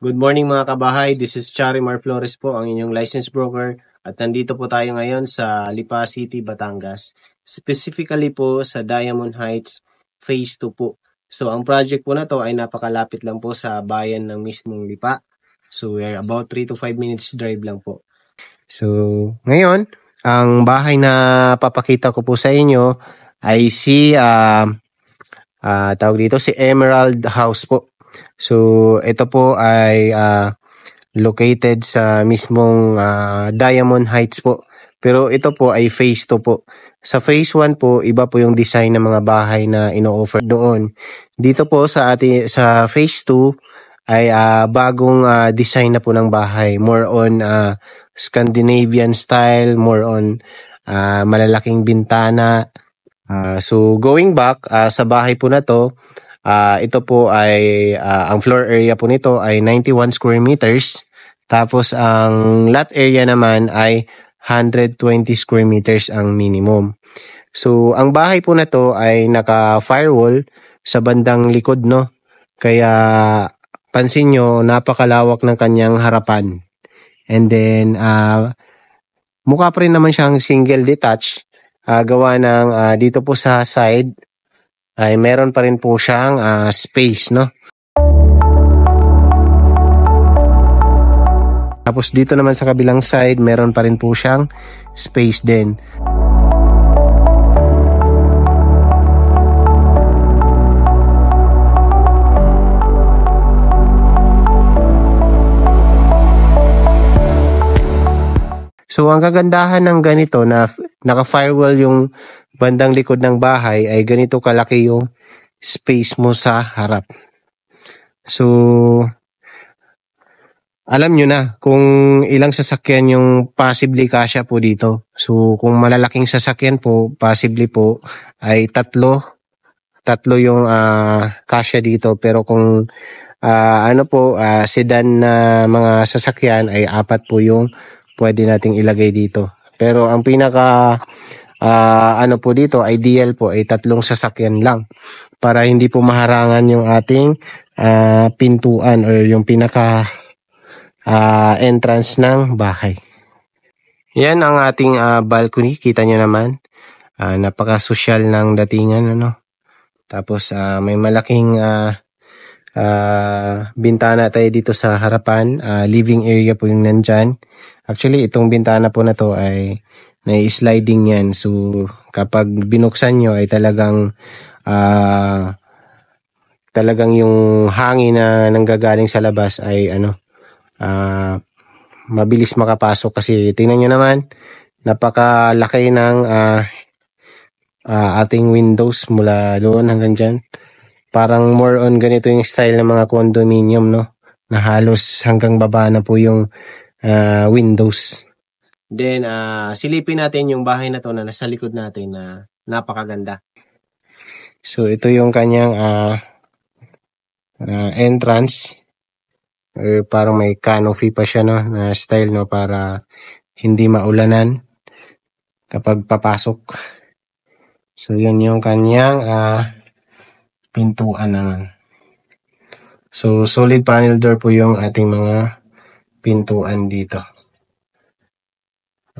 Good morning mga kabahay, this is Charimar Flores po, ang inyong license broker at nandito po tayo ngayon sa Lipa City, Batangas. Specifically po sa Diamond Heights Phase 2 po. So ang project po na to ay napakalapit lang po sa bayan ng mismong Lipa. So we're about 3 to 5 minutes drive lang po. So ngayon, ang bahay na papakita ko po sa inyo ay si uh, uh, tawag dito si Emerald House po. So, ito po ay uh, located sa mismong uh, Diamond Heights po. Pero ito po ay phase 2 po. Sa phase 1 po, iba po yung design ng mga bahay na ino-offer doon. Dito po sa ati, sa phase 2 ay uh, bagong uh, design na po ng bahay. More on uh, Scandinavian style, more on uh, malalaking bintana. Uh, so going back uh, sa bahay po na to, Uh, ito po ay, uh, ang floor area po nito ay 91 square meters. Tapos ang lot area naman ay 120 square meters ang minimum. So ang bahay po na to ay naka-firewall sa bandang likod no. Kaya pansin nyo napakalawak ng kanyang harapan. And then uh, mukha pa rin naman siyang single detached uh, gawa ng uh, dito po sa side ay meron pa rin po siyang uh, space, no? Tapos dito naman sa kabilang side, meron pa rin po siyang space din. So ang kagandahan ng ganito na naka-firewall yung bandang likod ng bahay ay ganito kalaki yung space mo sa harap. So alam nyo na kung ilang sasakyan yung possibly kasya po dito. So kung malalaking sasakyan po, possibly po ay tatlo tatlo yung uh, kasya dito pero kung uh, ano po uh, sedan na mga sasakyan ay apat po yung pwede nating ilagay dito. Pero ang pinaka uh, ano po dito, ideal po ay tatlong sasakyan lang para hindi po maharangan yung ating uh, pintuan or yung pinaka uh, entrance ng bahay. Yan ang ating uh, balcony, kita nyo naman. Uh, napaka-social ng datingan ano. Tapos uh, may malaking uh, uh, bintana tayo dito sa harapan, uh, living area po yung nandyan. Actually, itong bintana po na to ay na-sliding yan. So, kapag binuksan nyo ay talagang uh, talagang yung hangin na nanggagaling sa labas ay ano uh, mabilis makapasok kasi tingnan nyo naman napakalaki ng uh, uh, ating windows mula doon hanggang dyan. Parang more on ganito yung style ng mga condominium no na halos hanggang baba na po yung uh, windows. Then, uh, silipin natin yung bahay na to na nasa likod natin na napakaganda. So, ito yung kanyang uh, uh, entrance. Or parang may canopy pa siya, no? Na style, no? Para hindi maulanan kapag papasok. So, yun yung kanyang uh, pintuan naman. So, solid panel door po yung ating mga pintuan dito.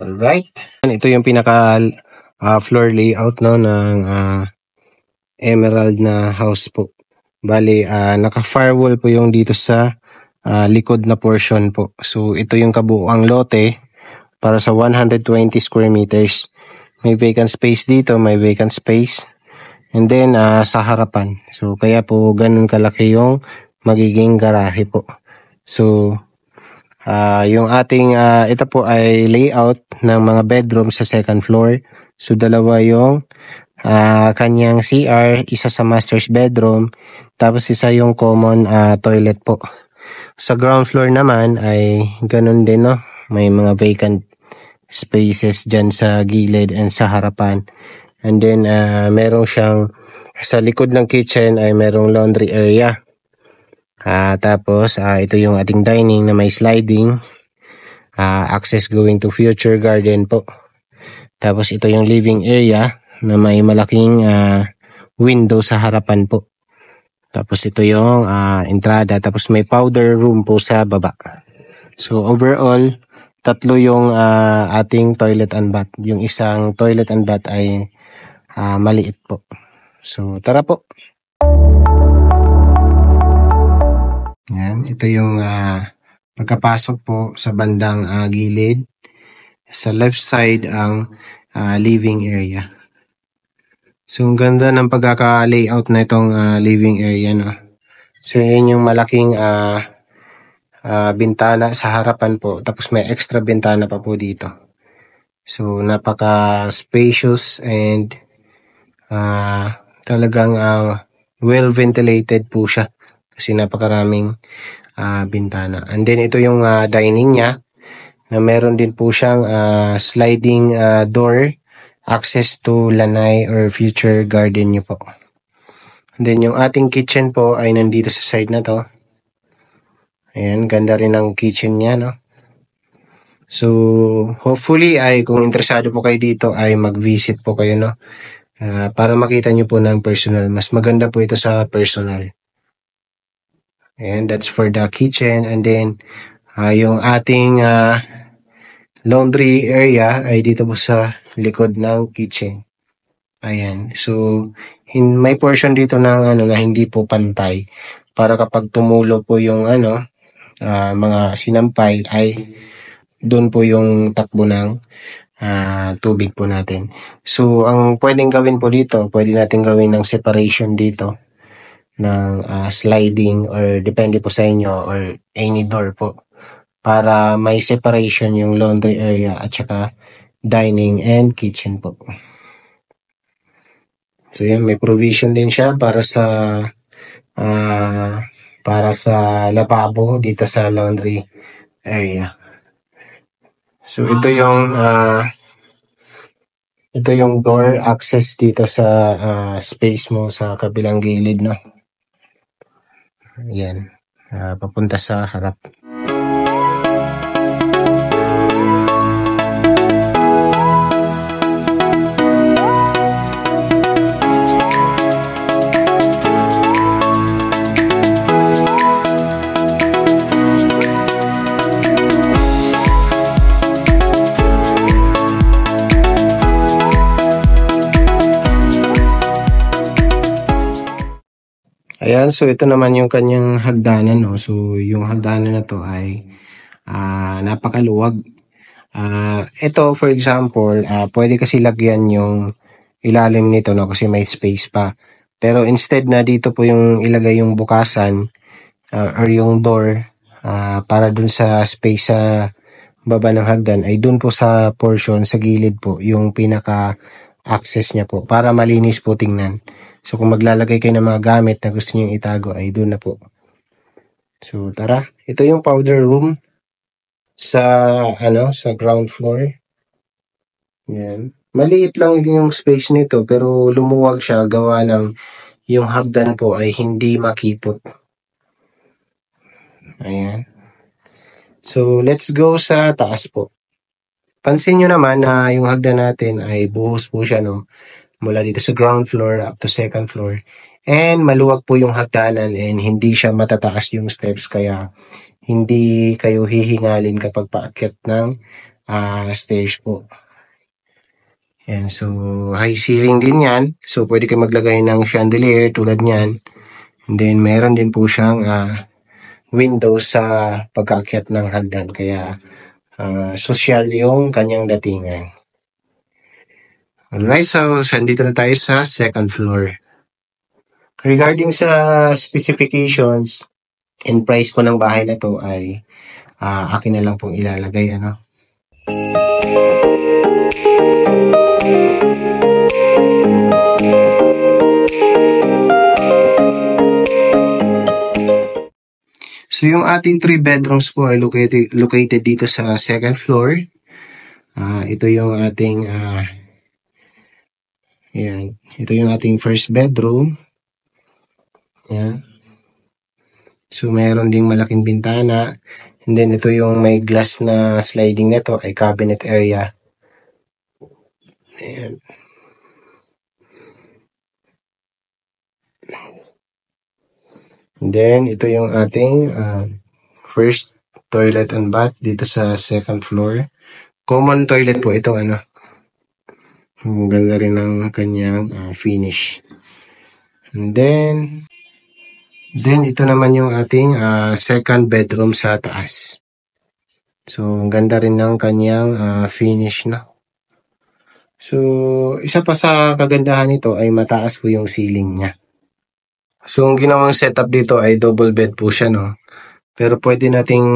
Alright. Ito yung pinaka uh, floor layout no, ng uh, Emerald na house po. Bali, uh, naka-firewall po yung dito sa uh, likod na portion po. So, ito yung kabuuang lote para sa 120 square meters. May vacant space dito, may vacant space. And then, uh, sa harapan. So, kaya po ganun kalaki yung magiging garahe po. So, Uh, yung ating, uh, ito po ay layout ng mga bedroom sa second floor. So, dalawa yung uh, kanyang CR, isa sa master's bedroom, tapos isa yung common uh, toilet po. Sa ground floor naman ay ganun din, no? May mga vacant spaces dyan sa gilid and sa harapan. And then, uh, meron siyang, sa likod ng kitchen ay merong laundry area. Uh, tapos, uh, ito yung ating dining na may sliding. Uh, access going to future garden po. Tapos, ito yung living area na may malaking uh, window sa harapan po. Tapos ito yung ah, entrada. Tapos may powder room po sa baba. So overall, tatlo yung ah, ating toilet and bath. Yung isang toilet and bath ay ah, maliit po. So tara po. Yan, ito yung ah, pagkapasok po sa bandang ah, gilid. Sa left side ang ah, living area. So, ang ganda ng pagkaka-layout na itong ah, living area, no? So, yun yung malaking ah, ah, bintana sa harapan po. Tapos may extra bintana pa po dito. So, napaka-spacious and ah, talagang ah, well-ventilated po siya. Kasi napakaraming ah, bintana. And then, ito yung ah, dining niya na meron din po siyang ah, sliding ah, door access to lanay or future garden niyo po. And then yung ating kitchen po ay nandito sa side na to. Ayan, ganda rin ang kitchen niya, no? So, hopefully ay kung interesado po kayo dito ay mag-visit po kayo, no? Ah, para makita niyo po ng personal. Mas maganda po ito sa personal. And that's for the kitchen. And then, ah, yung ating ah, laundry area ay dito po sa likod ng kitchen. Ayan. So, hin may portion dito ng ano na hindi po pantay para kapag tumulo po yung ano ah, mga sinampay ay doon po yung takbo ng ah, tubig po natin. So, ang pwedeng gawin po dito, pwede natin gawin ng separation dito ng ah, sliding or depende po sa inyo or any door po para may separation yung laundry area at saka dining and kitchen po. So yan, may provision din siya para sa ah, para sa lababo dito sa laundry area. So ito yung ah, ito yung door access dito sa ah, space mo sa kabilang gilid no. Yan. Ah, papunta sa harap. Ayan, so ito naman yung kanyang hagdanan, no? So, yung hagdanan na to ay ah, napakaluwag. Ah, ito, for example, ah, pwede kasi lagyan yung ilalim nito, no? Kasi may space pa. Pero instead na dito po yung ilagay yung bukasan ah, or yung door ah, para dun sa space sa baba ng hagdan ay dun po sa portion sa gilid po yung pinaka access niya po para malinis po tingnan. So kung maglalagay kayo ng mga gamit na gusto niyo itago ay doon na po. So tara, ito yung powder room sa ano, sa ground floor. Yan. Maliit lang yung space nito pero lumuwag siya gawa ng yung hagdan po ay hindi makipot. Ayan. So let's go sa taas po. Pansin nyo naman na yung hagdan natin ay buhos po siya no mula dito sa ground floor up to second floor. And maluwag po yung hagdanan and hindi siya matataas yung steps kaya hindi kayo hihingalin kapag paakyat ng ah, stairs po. Yan, so high ceiling din yan. So pwede kayo maglagay ng chandelier tulad niyan. And then meron din po siyang ah, window sa pagkaakyat ng hagdan kaya ah, social yung kanyang datingan. Alright, so sandito na tayo sa second floor. Regarding sa specifications and price po ng bahay na to ay ah, akin na lang pong ilalagay ano. So yung ating three bedrooms po ay located located dito sa second floor. Ah, ito yung ating ah, Ayan. Ito yung ating first bedroom. Ayan. So, meron ding malaking bintana. And then, ito yung may glass na sliding nito ay cabinet area. Ayan. And then, ito yung ating uh, first toilet and bath dito sa second floor. Common toilet po ito, ano. Ang ganda rin ng kanyang uh, finish. And then, then ito naman yung ating uh, second bedroom sa taas. So, ang ganda rin ng kanyang uh, finish na. So, isa pa sa kagandahan nito ay mataas po yung ceiling niya. So, ang ginawang setup dito ay double bed po siya, no? Pero pwede nating,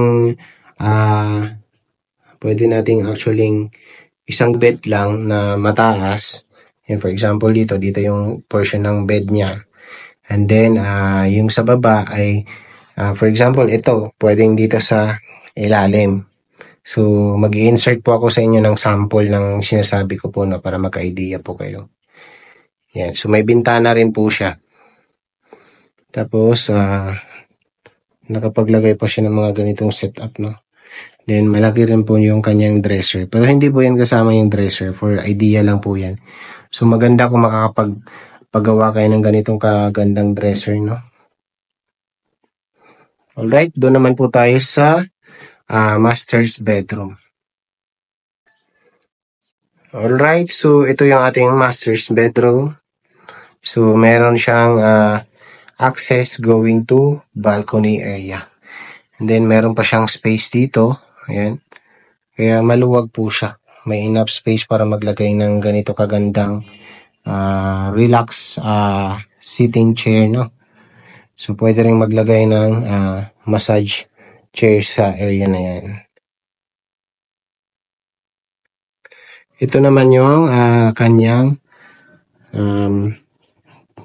ah, uh, pwede nating actually isang bed lang na mataas. And for example, dito, dito yung portion ng bed niya. And then, uh, yung sa baba ay, uh, for example, ito, pwedeng dito sa ilalim. So, mag insert po ako sa inyo ng sample ng sinasabi ko po no, para magka-idea po kayo. Yan. So, may bintana rin po siya. Tapos, uh, nakapaglagay pa siya ng mga ganitong setup, no? Then, malaki rin po yung kanyang dresser. Pero hindi po yan kasama yung dresser. For idea lang po yan. So, maganda kung makakapag paggawa kayo ng ganitong kagandang dresser, no? Alright, doon naman po tayo sa uh, master's bedroom. Alright, so ito yung ating master's bedroom. So, meron siyang uh, access going to balcony area. And then meron pa siyang space dito. Ayan. Kaya maluwag po siya. May enough space para maglagay ng ganito kagandang uh, relax uh, sitting chair, no? So, pwede rin maglagay ng uh, massage chair sa area na yan. Ito naman yung uh, kanyang um,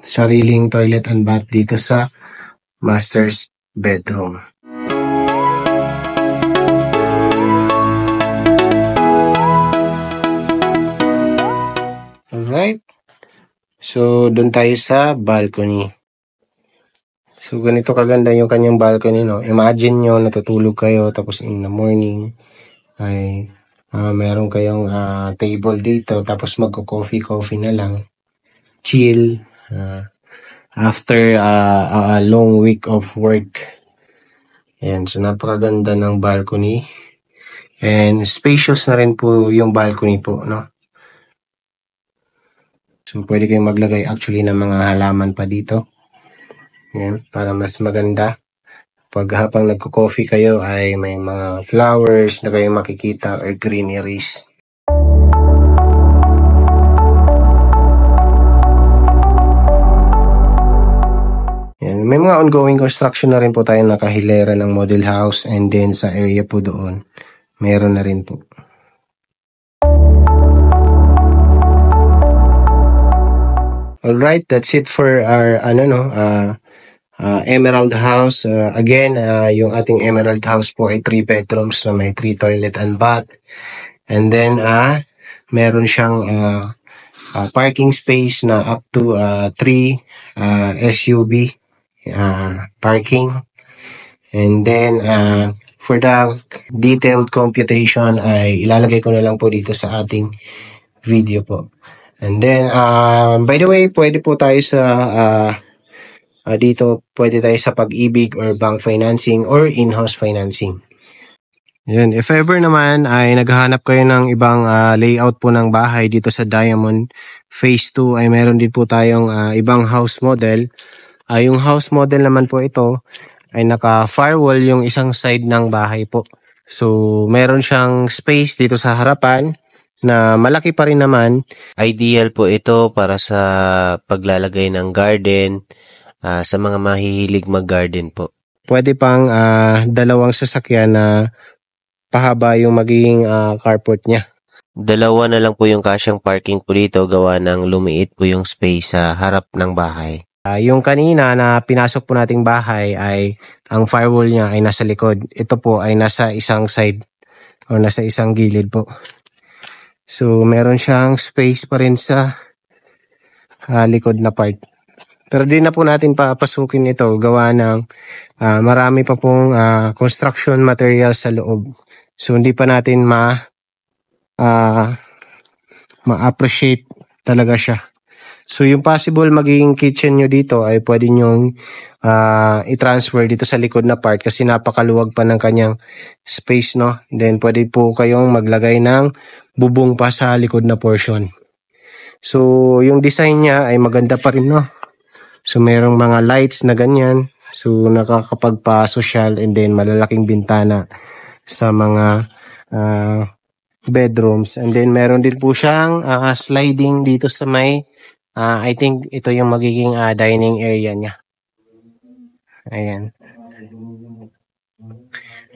sariling toilet and bath dito sa master's bedroom. So, doon tayo sa balcony. So, ganito kaganda yung kanyang balcony, no? Imagine nyo, natutulog kayo, tapos in the morning, ay uh, meron kayong uh, table dito, tapos magko-coffee-coffee na lang. Chill, Uh, after uh, a long week of work. Ayan, so napakaganda ng balcony. And spacious na rin po yung balcony po, no? So, pwede kayong maglagay actually ng mga halaman pa dito. Ayan, para mas maganda. Pag habang nagko-coffee kayo ay may mga flowers na kayong makikita or greeneries. Yan. May mga ongoing construction na rin po tayo nakahilera ng model house and then sa area po doon, meron na rin po. Alright, that's it for our ano no, uh, uh, Emerald House. Uh, again, uh, yung ating Emerald House po ay 3 bedrooms na may 3 toilet and bath. And then, uh, meron siyang uh, uh, parking space na up to uh, 3 uh, SUV uh, parking. And then, uh, for the detailed computation ay ilalagay ko na lang po dito sa ating video po. And then, uh, by the way, pwede po tayo sa, uh, uh, dito, pwede tayo sa pag-ibig or bank financing or in-house financing. Yan, if ever naman ay naghahanap kayo ng ibang uh, layout po ng bahay dito sa Diamond Phase 2 ay meron din po tayong uh, ibang house model Uh, yung house model naman po ito ay naka-firewall yung isang side ng bahay po. So, meron siyang space dito sa harapan na malaki pa rin naman. Ideal po ito para sa paglalagay ng garden uh, sa mga mahihilig mag-garden po. Pwede pang uh, dalawang sasakyan na pahaba yung magiging uh, carport niya. Dalawa na lang po yung kasyang parking po dito gawa ng lumiit po yung space sa harap ng bahay. Uh, yung kanina na pinasok po nating bahay ay ang firewall niya ay nasa likod. Ito po ay nasa isang side o nasa isang gilid po. So meron siyang space pa rin sa uh, likod na part. Pero di na po natin papasukin ito gawa ng uh, marami pa pong uh, construction materials sa loob. So hindi pa natin ma uh, ma-appreciate talaga siya. So yung possible magiging kitchen nyo dito ay pwede nyong ah, i-transfer dito sa likod na part kasi napakaluwag pa ng kanyang space no. Then pwede po kayong maglagay ng bubong pa sa likod na portion. So yung design niya ay maganda pa rin no. So merong mga lights na ganyan. So nakakapagpa-social and then malalaking bintana sa mga ah, bedrooms. And then meron din po siyang ah, sliding dito sa may ah, I think ito yung magiging ah, dining area niya. Ayan.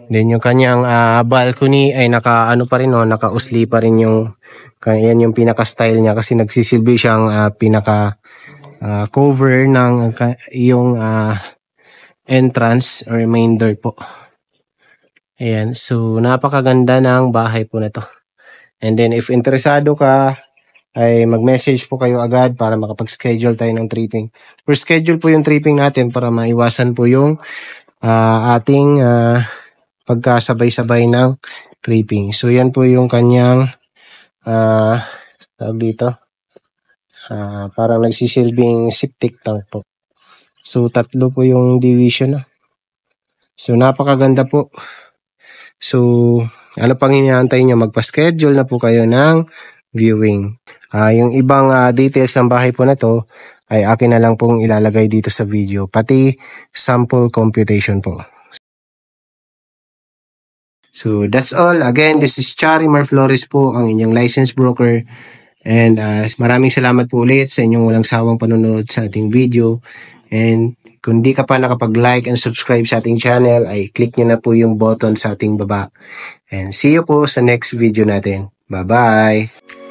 Then yung kanyang ah, balcony ay naka ano pa rin no, naka-usli pa rin yung kaya yung pinaka style niya kasi nagsisilbi siyang ah, pinaka ah, cover ng yung ah, entrance or main door po. Ayan, so napakaganda ng bahay po na to. And then if interesado ka, ay mag-message po kayo agad para makapag-schedule tayo ng tripping. For schedule po yung tripping natin para maiwasan po yung ah, ating ah, pagkasabay-sabay ng tripping. So yan po yung kanyang tawag dito. Ah, parang nagsisilbing septic tank po. So tatlo po yung division. ah. So napakaganda po. So ano pang inaantay nyo? Magpa-schedule na po kayo ng viewing. Ah, yung ibang ah, details ng bahay po na to ay akin na lang pong ilalagay dito sa video. Pati sample computation po. So that's all. Again, this is Charimar Flores po, ang inyong licensed broker. And ah, maraming salamat po ulit sa inyong walang sawang panonood sa ating video. And kung di ka pa nakapag-like and subscribe sa ating channel, ay click nyo na po yung button sa ating baba. And see you po sa next video natin. Bye-bye!